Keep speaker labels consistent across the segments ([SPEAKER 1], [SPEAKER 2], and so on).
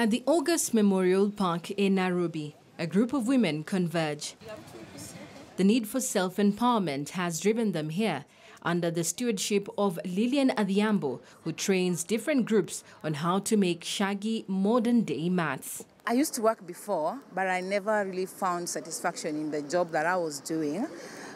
[SPEAKER 1] At the August Memorial Park in Nairobi, a group of women converge. The need for self-empowerment has driven them here under the stewardship of Lillian Adhiambo, who trains different groups on how to make shaggy modern-day mats.
[SPEAKER 2] I used to work before, but I never really found satisfaction in the job that I was doing.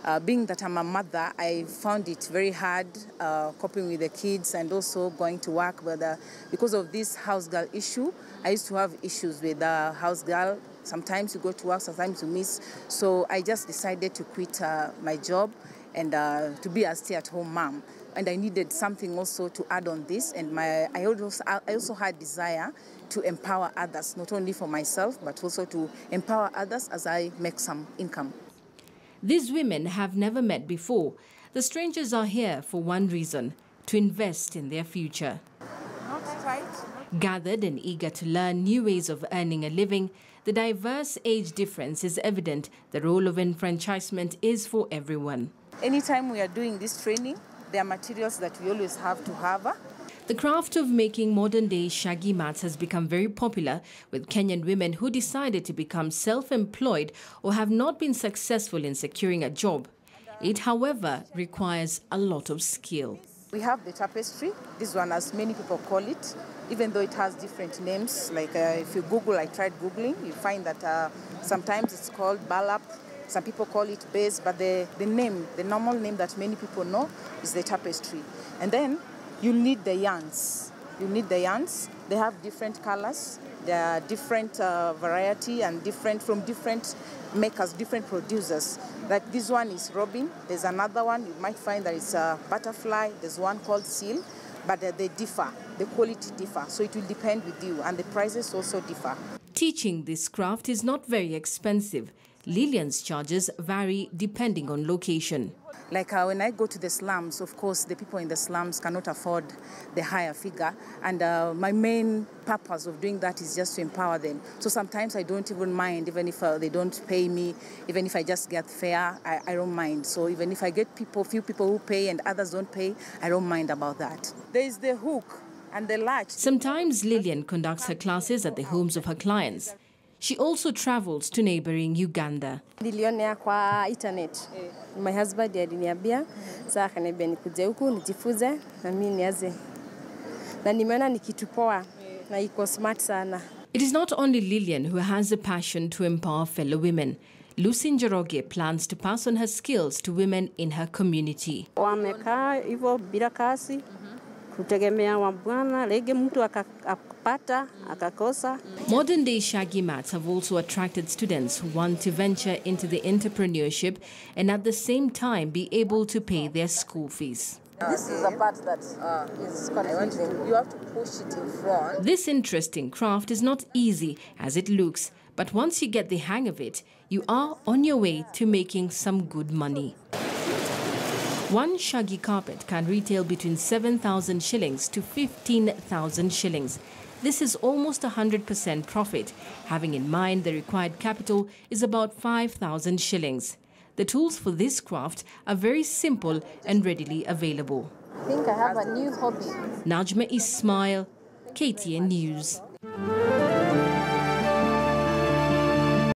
[SPEAKER 2] Uh, being that I'm a mother, I found it very hard uh, coping with the kids and also going to work. Whether because of this house girl issue, I used to have issues with the house girl. Sometimes you go to work, sometimes you miss. So I just decided to quit uh, my job and uh, to be a stay-at-home mom. And I needed something also to add on this. And my, I, also, I also had desire to empower others, not only for myself, but also to empower others as I make some income.
[SPEAKER 1] These women have never met before. The strangers are here for one reason, to invest in their future. Gathered and eager to learn new ways of earning a living, the diverse age difference is evident. The role of enfranchisement is for everyone.
[SPEAKER 2] Anytime we are doing this training, there are materials that we always have to have.
[SPEAKER 1] Uh, The craft of making modern-day shaggy mats has become very popular with Kenyan women who decided to become self-employed or have not been successful in securing a job. It, however, requires a lot of skill.
[SPEAKER 2] We have the tapestry, this one as many people call it, even though it has different names. Like uh, if you Google, I tried Googling, you find that uh, sometimes it's called burlap, some people call it base, but the, the name, the normal name that many people know is the tapestry. And then you need the yarns. You need the yarns. They have different colors. There are different uh, variety and different from different makers, different producers. Like this one is robin. There's another one you might find that it's a butterfly. There's one called seal, but uh, they differ. The quality differ. So it will depend with you, and the prices also differ.
[SPEAKER 1] Teaching this craft is not very expensive. Lillian's charges vary depending on location.
[SPEAKER 2] Like uh, when I go to the slums, of course, the people in the slums cannot afford the higher figure. And uh, my main purpose of doing that is just to empower them. So sometimes I don't even mind, even if uh, they don't pay me, even if I just get fair, I, I don't mind. So even if I get people, few people who pay and others don't pay, I don't mind about that. There is the hook and the latch.
[SPEAKER 1] Sometimes Lillian conducts her classes at the homes of her clients. She also travels to neighboring Uganda.
[SPEAKER 3] Nilionea kwa internet. My husband aliniambia, sasa akaniambia nikuje huku nijifunze na mimi nianze. Na nimeona ni kitu poa na iko smart sana.
[SPEAKER 1] It is not only Lillian who has a passion to empower fellow women. Lucy Njoroge plans to pass on her skills to women in her community.
[SPEAKER 3] Wamekaa hivyo bila kazi kutegemea wa bwana, lege mtu akapata akakosa.
[SPEAKER 1] Modern day shaggy mats have also attracted students who want to venture into the entrepreneurship and at the same time be able to pay their school fees.
[SPEAKER 2] This is a part that uh, confusing. You have to push it in front.
[SPEAKER 1] This interesting craft is not easy as it looks, but once you get the hang of it, you are on your way to making some good money. One shaggy carpet can retail between 7,000 shillings to 15,000 shillings. This is almost 100% profit, having in mind the required capital is about 5,000 shillings. The tools for this craft are very simple and readily available.
[SPEAKER 3] I think I have a new hobby.
[SPEAKER 1] Najma Ismail, KTN News.